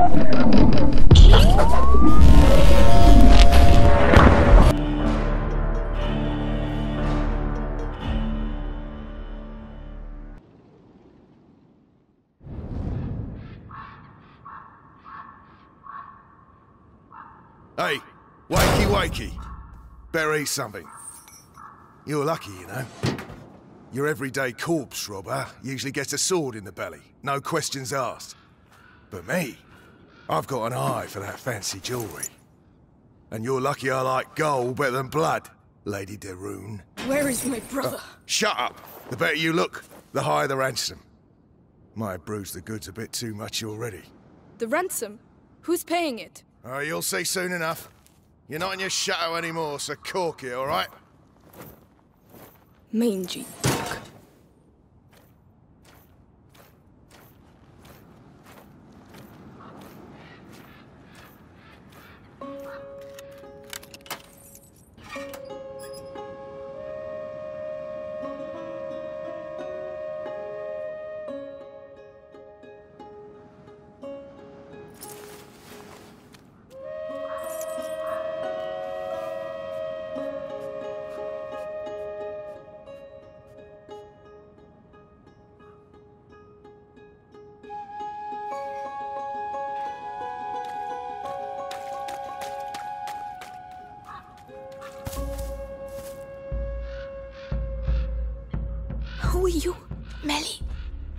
Hey, wakey wakey. Eat something. You're lucky, you know. Your everyday corpse robber usually gets a sword in the belly, no questions asked. But me, I've got an eye for that fancy jewellery. And you're lucky I like gold better than blood, Lady de Rune. Where is my brother? Uh, shut up! The better you look, the higher the ransom. Might have bruised the goods a bit too much already. The ransom? Who's paying it? Oh, you'll see soon enough. You're not in your shadow anymore, so cork it, all right? Mangy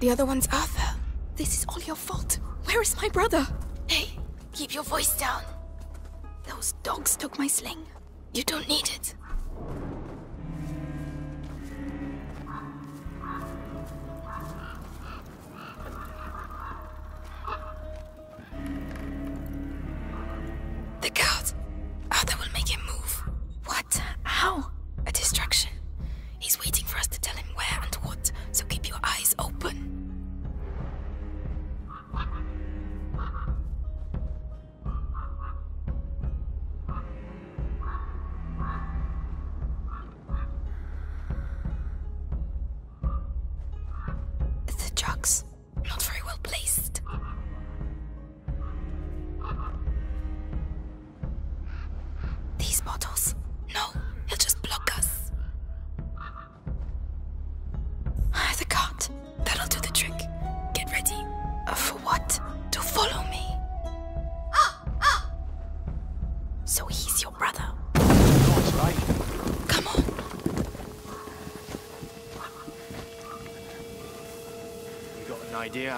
The other one's Arthur. This is all your fault. Where is my brother? Hey, keep your voice down. Those dogs took my sling. You don't need it. Drugs. Not very well placed.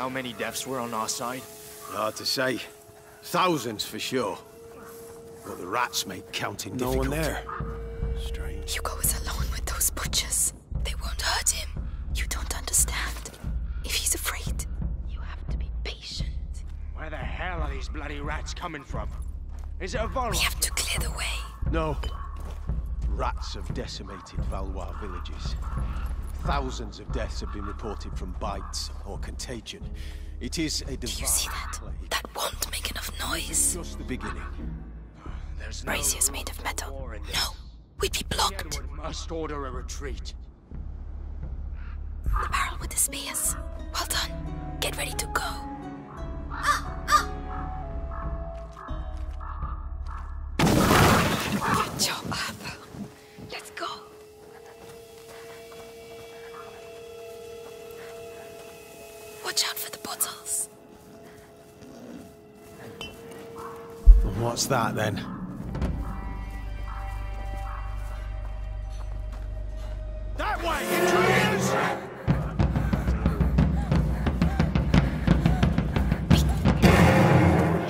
How many deaths were on our side? Hard to say. Thousands for sure. But the rats make counting No difficult. one there. Strange. Hugo is alone with those butchers. They won't hurt him. You don't understand. If he's afraid, you have to be patient. Where the hell are these bloody rats coming from? Is it a Volvo? We have to clear the way. No. Rats have decimated Valois villages. Thousands of deaths have been reported from bites or contagion. It is a Do you see that? plague. That won't make enough noise. Just the beginning. There's no Brazier's made of metal. war in this. No, we'd be blocked. Edward must order a retreat. The barrel with the spears. Well done. Get ready to go. Good job, Watch out for the bottles. What's that then? That way, intruders!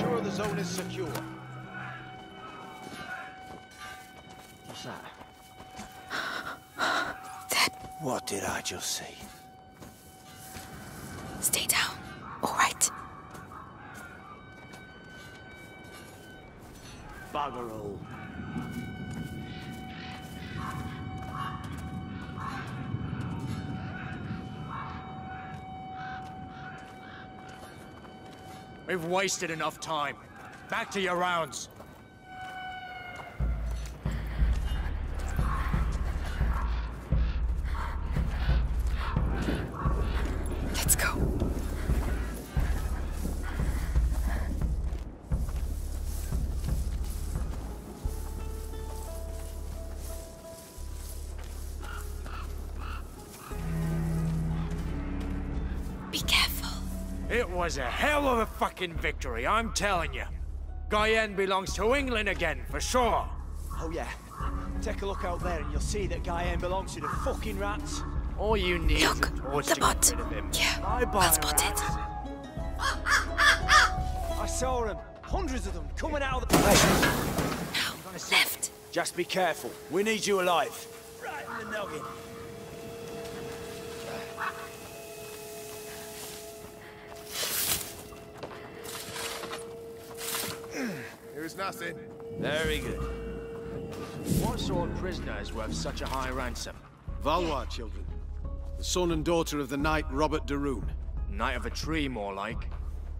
Sure the zone is secure. What's that? What did I just see? We've wasted enough time. Back to your rounds. Was a hell of a fucking victory, I'm telling you. Guyenne belongs to England again, for sure. Oh yeah. Take a look out there and you'll see that Guyenne belongs to the fucking rats. All you need is a Look, the to bot. get rid of him. Yeah, Bye-bye, well spotted. rats. I saw them. Hundreds of them coming out of the... Hey, Now, left. just be careful. We need you alive. Right in the noggin. Here's nothing. Very good. What sort of prisoner is worth such a high ransom? Valois children. The son and daughter of the knight Robert de Rune. Knight of a tree, more like.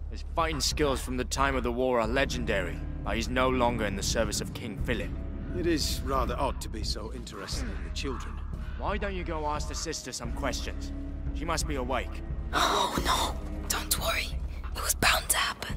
His fighting skills from the time of the war are legendary, but he's no longer in the service of King Philip. It is rather odd to be so interested in the children. Why don't you go ask the sister some questions? She must be awake. Oh no, don't worry. It was bound to happen.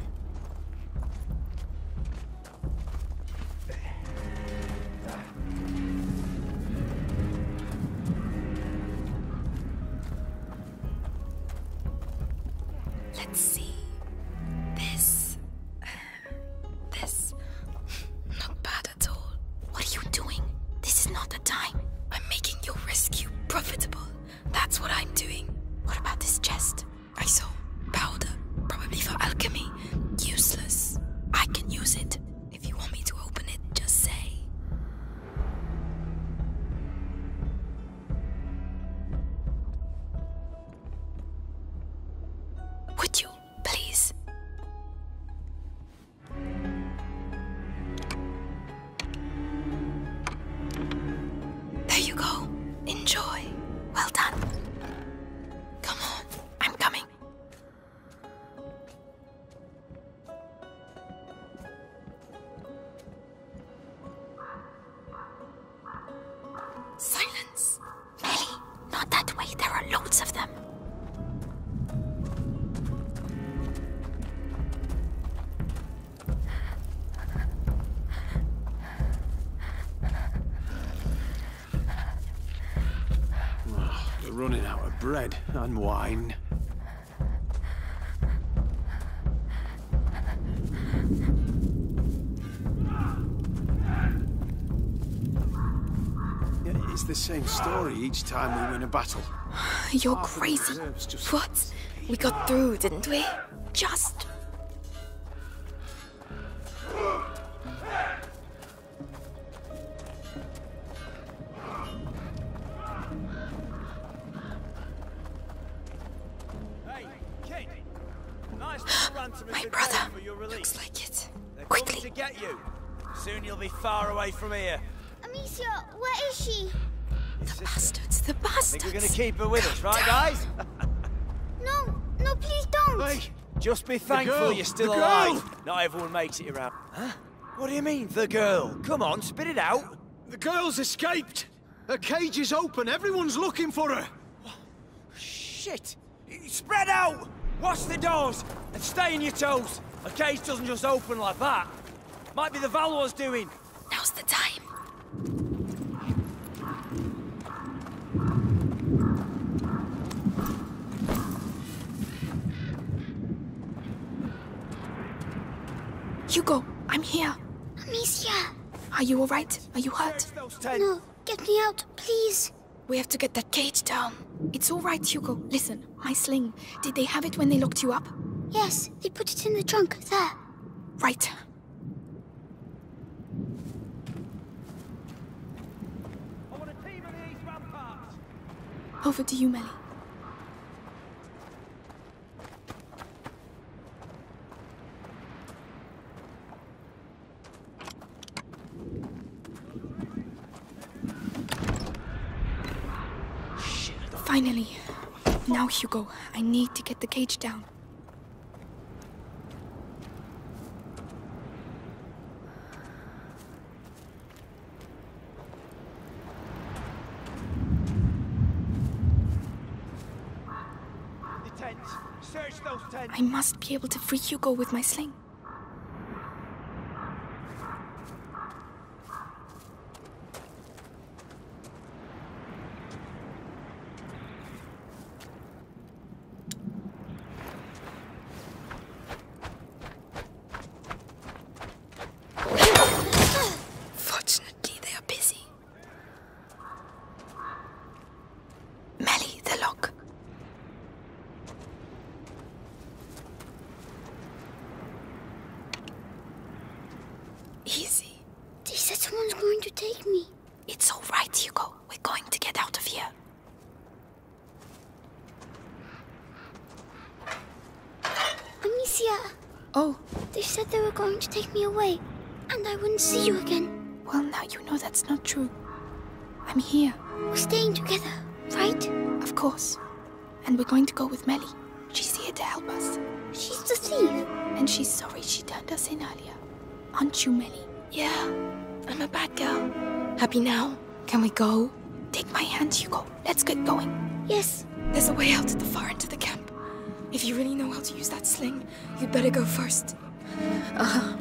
Out of bread and wine. It's the same story each time we win a battle. You're Half of the crazy. What? We got through, didn't we? Just. Think we're gonna keep her with us, right, guys? No, no, please don't. Hey, Just be thankful girl, you're still alive. Not everyone makes it around. Huh? What do you mean, the girl? Come on, spit it out. the girl's escaped! Her cage is open, everyone's looking for her! Shit! Spread out! Watch the doors and stay on your toes. A cage doesn't just open like that. Might be the Valois doing. Now's the time. Hugo, I'm here. Amicia. Are you alright? Are you hurt? Search those ten. No, get me out, please. We have to get that cage down. It's alright, Hugo. Listen, my sling. Did they have it when they locked you up? Yes, they put it in the trunk, there. Right. I want a team of these ramparts. Over to you, Mélie. Finally. Now, Hugo, I need to get the cage down. The tents. Search those tents. I must be able to free Hugo with my sling. take me. It's all right, Hugo. We're going to get out of here. Amicia, Oh, they said they were going to take me away, and I wouldn't see you again. well, now you know that's not true. I'm here, We're staying together, right? of course. And we're going to go with Mélie. She's here to help us. She's the thief. And she's sorry she turned us in earlier. Aren't you, Mélie? Yeah, I'm a bad girl. Happy now? Can we go? Take my hand, Hugo. Let's get going. Yes, There's a way out at the far end of the camp. If you really know how to use that sling, you'd better go first. Uh-huh.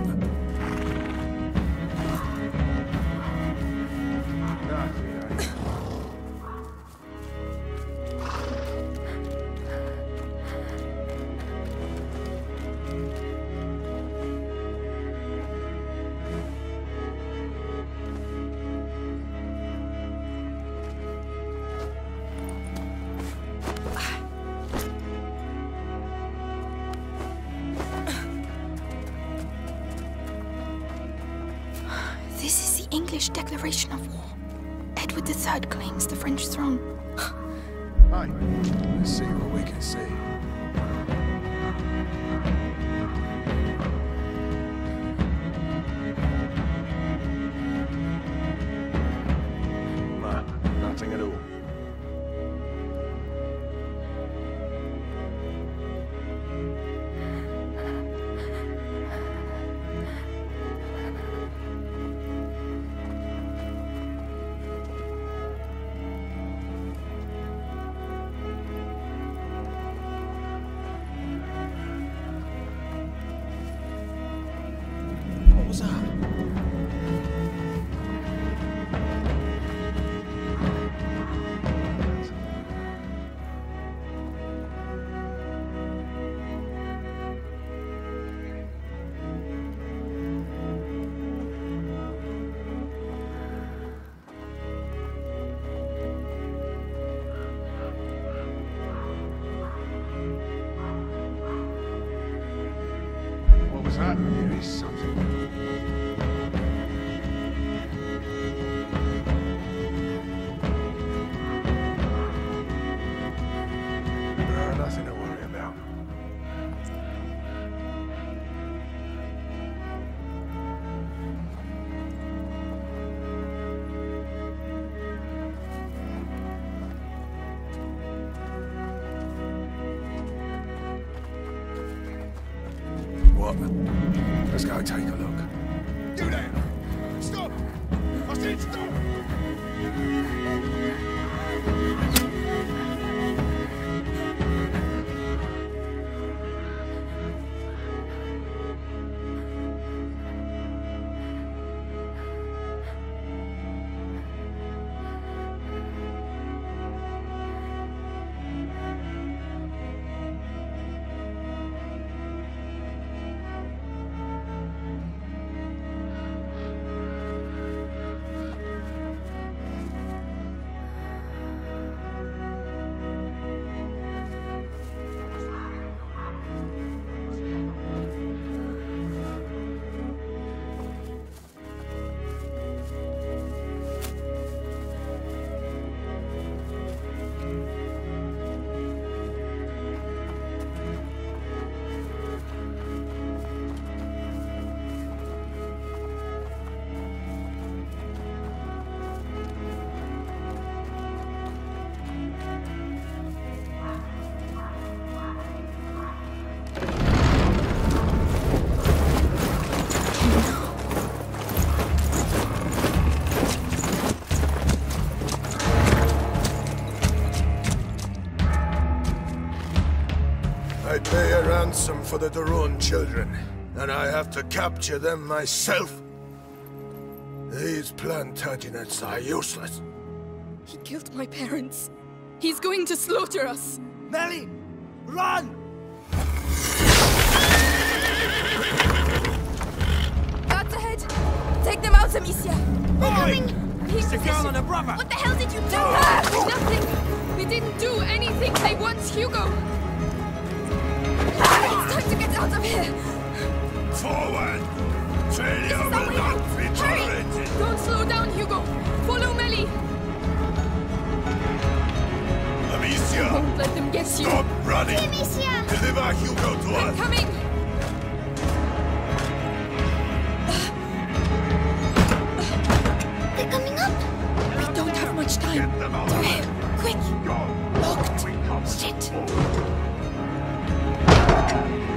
What? This is the English Declaration of War. Edward III claims the French throne. Hey, let's see what we can see. Is something. Ransom for the de Rune children, and I have to capture them myself. These Plantagenets are useless. He killed my parents. He's going to slaughter us. Mélie! Run! Guards ahead! Take them out, Amicia! They're coming! Be It's a girl and a brother! What the hell did you do? Ah, nothing! We didn't do anything! They want Hugo! It's time to get out of here! Forward! Failure is our way out! Hurry! Don't slow down, Hugo! Follow Mélie! Amicia! Don't let them get you! Stop running! Amicia! Deliver Hugo to I'm us! coming! Done.